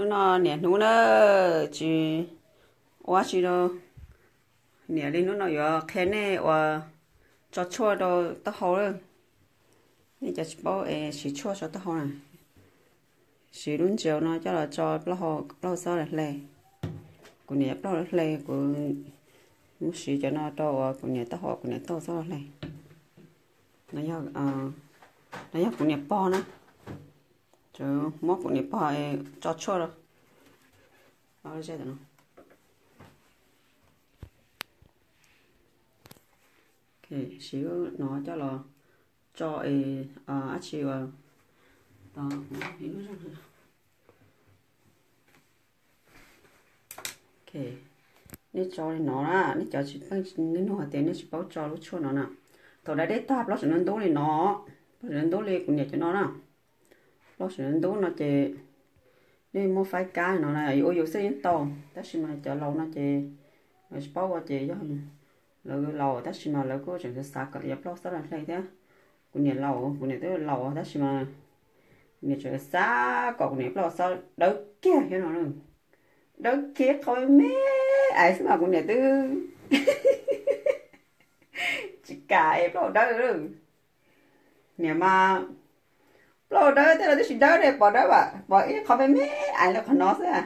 nó nó nè nó nó chỉ quá chỉ đâu. Nè lên nó nó giờ, khen nè và cho chua đó tao hậu rồi. Nè, cho bao em chỉ chua cho tao hậu này chỉ đúng chiều nó cho là cho bao hậu bao sao là lệ của nè bao là lệ của muốn chỉ cho nó đâu của nè tao hậu của nè tao sao là lệ nó giờ à nó giờ của nè bao nữa chứ mất của nè bao cho chua rồi bao là gì đó thì xíu nó cho là cho ấy à á chiều à đó ok nếu cho thì nó ra nếu cho chỉ bằng nếu nó tiền nếu chỉ bao cho lúc chua nó nè tổ đã để tạp nó sẽ nên tốt thì nó nên tốt thì cũng nhẹ cho nó nè lo sẽ nên tốt nó chỉ đi mua phải cá nó là yêu yêu xây to. Tất nhiên mà chờ lâu nó chỉ bao qua chỉ cho lỡ lâu tất chỉ mà lỡ cô chẳng có sao cả nhập lâu sao là thế thế. Cũng nhiều lâu cũng nhiều tới lâu tất chỉ mà nhiều chờ xa còn nhiều lâu sao đâu kia thế nào luôn đâu kia thôi mẹ ai mà cũng nhiều tới. Chỉ cả em lâu đó luôn nhà mà lâu đó thế là chỉ đó để bỏ đó bà. Bỏ ít không phải mẹ ai là còn nó sao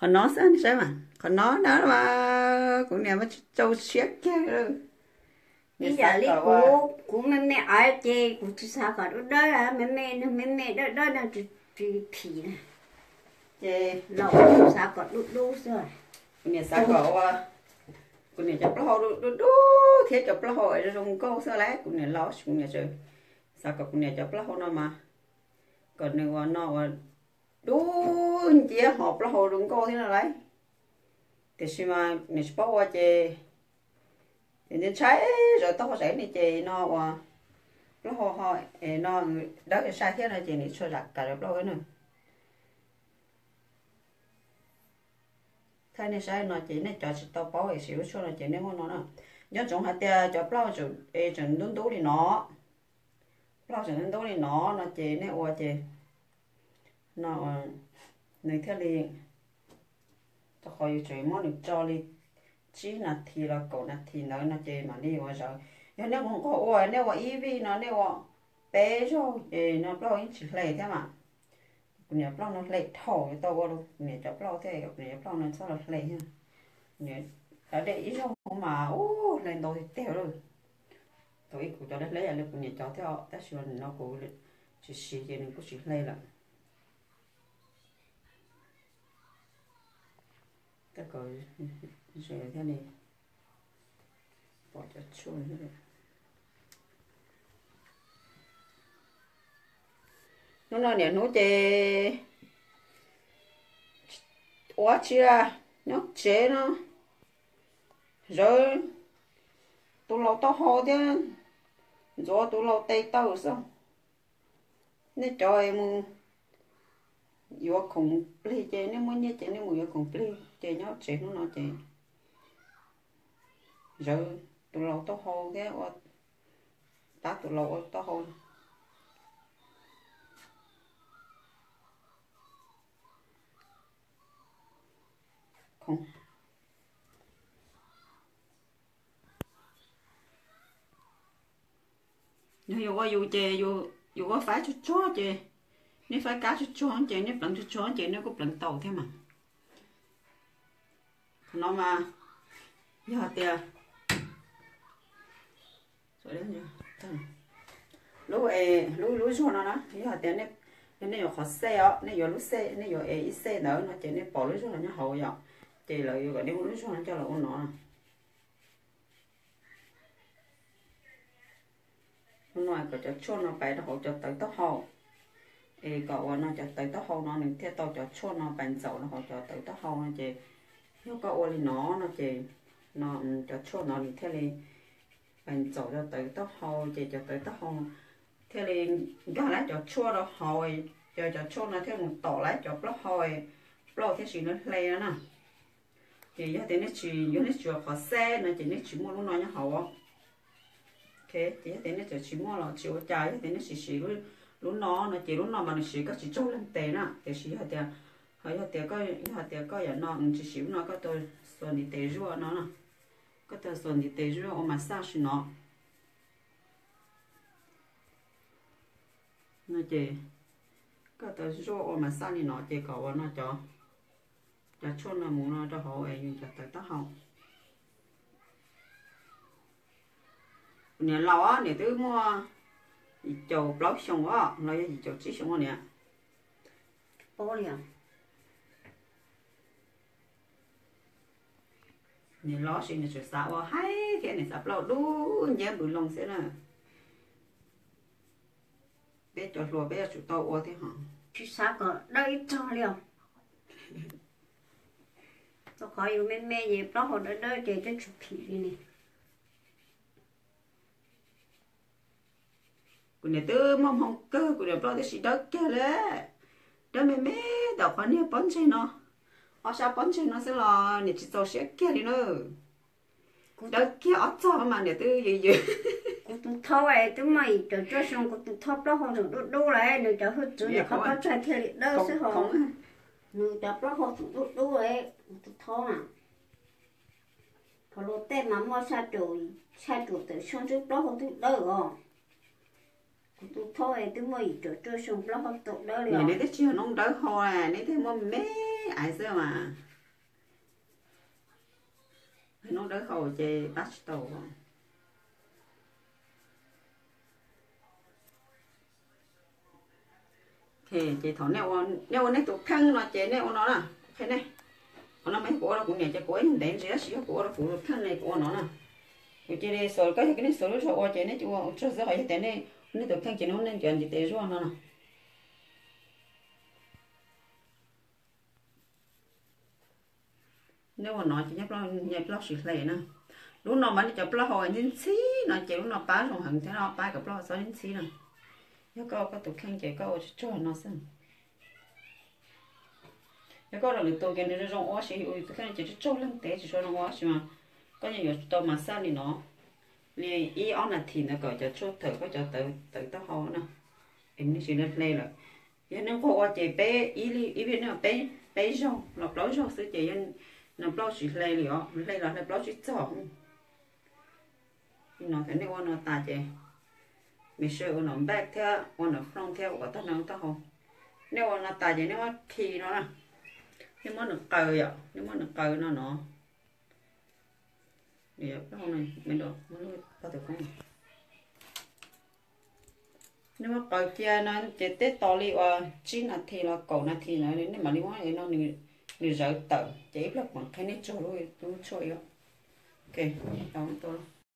còn nó sao sao mà? Còn nó đó mà cũng nhà mà châu xét kia rồi bây giờ lý cũ cũ mẹ mẹ ở chơi cũ chỉ sao cả đó là mẹ mẹ nó mẹ mẹ đó đó là chỉ chỉ thì này chơi lẩu sao cả đu đu rồi. Cũng nhà sao cậu cũng nhà chụp lâu đu đu đu thế chụp lâu rồi trong câu sơ lái cũng nhà lo cũng nhà chơi sao cậu cũng nhà chụp lâu nó mà? Còn nếu nó đu chỉ họp hồ đúng cô thế nào đấy thì xí mà mình sẽ qua chị thì nên trái rồi tao sẽ này chị nó qua nó ho ho nó đó cái sai thế này chị này cho đặt cả rồi đâu cái nữa. Thay nên sai nó chị này cho chị tao bao cái xíu cho là chị nên ngon nó nè nhớ chúng hạt tia cho bao chuẩn chuẩn đúng đủ thì nó lo cho nên tôi nó nó chế này ô chế nó này thế liền tôi khỏi chơi món được cho đi. Chỉ là thì là cổ là thì nó nó chế mà đi vào rồi nếu nếu không có ôi nếu mà ev nó, nếu mà bé cho chế nó lo nhiêu chỉ lệ thế mà. Nhà lo nó lấy thầu to quá luôn. Nhà cho lo thế nhà lo nó sao là lệ ha. Nhà đã để ý không mà ô lên đồ thì tèo rồi tôi cũng cho đất lấy là nhà cho theo tất nhiên nó cũng chỉ xí gì nó cũng chỉ lấy là tất cả rồi thế này. Bỏ cho chuồn nữa nó nói nè, nó chè quá chi ra à, nó chế nó. Rồi, tôi lâu tao ho thế gió tu lâu tay tao sao? Nên trời mu yo không plei chơi nếu muốn nhớ chơi nếu mu yo không plei chơi nhớ chơi nó nó chơi giờ tụi lâu tao hồ cái o ta tụi lâu tao hồ không nếu có dù chơi dù dù có phải chút chó chơi nếu phải cá chút chó chơi nếu lần chút chó chơi nếu có lần tàu thế mà. Nó mà giờ tiền rồi đấy nhá lúc ấy lúc lúc cho nó đó. Giờ tiền nếu nếu có khó xe á. Nếu có lúc xe nếu có ít xe nữa. Nó chỉ nếu bỏ lúc cho nó nhau hậu vậy. Thì là cái nếu lúc cho nó cho là ôn nó. หน่อยก็จะช่วนเราไปเขาจะไติมเต้าหู้เอก็ว่าเราจะไติมเต้าหู้นาะหนึ่งเท่าต่อจะช่วนเราไปเสาเขาจะไติมเต้าหู้นะเจเฮียก็โอลีเนาะนะเจเนาะจะช่วนเหนึ่งเที่ยวเลยเป็เสาจะไติมเต้าหู้เจจะเติมเต่าหู้เที่ยเลยก็แล้วจะช่วนเราหอยจะจะช่วนเราเที่ยวต่อแล้วจะปลอกหอยปลอกเที่ยสีนั่นเลนะเจยาเดี๋ยนี่ชีอยู่ในชัวขอแซ่นะเจนี่ชีมูรู้น้อยเนี่ยเขาอ่ thế chỉ thế nó chỉ mua là chỉ có trái thế nó chỉ chỉ lúc lúc nó nó chỉ lúc nó mà nó chỉ có chỉ trâu lên tiền à thì chỉ hạt tiền họ hạt tiền coi hạt tiền coi giờ nó chỉ xíu nó có tôi xuân đi tê rùa nó nè. Có tôi xuân đi tê rùa ở massage nó nó chỉ có tôi rùa ở massage nó chỉ cậu nó cho cho chôn nó muốn nó cho họ ấy nhưng cho tới tao học. Nè á nè tứ mua chầu blog xong á nó gì chầu chỉ xong nè. Ô liền nè lo xin nè chầu sao hay cái nè sắp lâu đủ nhé bự lòng sẽ nè bé cho lúa bé cho tao ô thế hả? Chú sa có đây cho liền tôi khỏi yêu mẹ mẹ gì đó họ đỡ đỡ để cho chụp đi nè nè tư mong không cơ của nè bao gì đó kia lẽ đó mẹ mẹ đào khoan nè bón chơi nó. Ở sao bón chơi nó sẽ là nè chỉ tao sẽ kia đi nữa. Đó kia ở cho mà nè tư gì gì cô tụi thâu ấy tụi mày cho cho xong cô tụi thâu đó họ được đốt đốt lại nữa cho hết Dạ, là không không có chơi theo đâu sẽ không không nữa cho đó họ tụi đốt đốt ấy tụi thâu à họ lột tên mà mua sa chuột sa chuột từ xong trước đó cô tụi thâu ấy tụi mày cho cho xong đó họ tụi đỡ nè liền nè thế chưa nó đỡ hoa à nè thế mà mẹ ai sao mà? Nó đỡ hoa chơi bắt tàu thì chị thọ neo neo neo tụ khăn nó chị neo nó nè. Thế này nó mấy của nó cũng nhẹ cho của em đến gì xíu của nó cũng khăn này của nó nè. Cái chị đi sờ cái cái này sờ nó sờ chị này chú cho giờ hỏi thế này nó tụ khăn chị nó nên chuyện gì để rồi nó nè. Nếu mà nói chỉ nhấp lo nhấp lo xịt lệ nè. Lúc nào mà đi chụp lo hồi nín xí, nó chỉ lúc nào bá rồi hẳn, thế nào bá gặp lo sao nín xí nè. Nhớ có có tụt khăn chỉ có cho nó xem. Nhớ có là tụ cái này nó rong quá xí ui tụ khăn chỉ cho lắm, té chỉ cho nó quá xí mà. Có nhiều tụ mà sao thì nó nè ý on là thì nó gọi cho chốt thử có cho tự tự tao ho nè em nó chỉ lên lên rồi. Giờ nó có qua chị bé, ý li ý biết nó bé bé rong lọc lối rong sữa chị anh nó bao chỉ lên liền lên là nó bao chỉ chọn nó cái này nó ta chị mình sẽ nó back theo nó front theo của tao nó tao ho nếu nó ta chị nếu khi nó nè. Nếu mà nó cờ vậy nếu mà nó cờ nó nó để hôm này mình được mình được có được không nếu mà cờ kia nó chỉ tết to li và chín là thì là cổ là thì nó nếu mà đi ngoài nó ni ni rỡ tờ chế là bằng cái này cho rồi tôi chơi ok đóng tôi.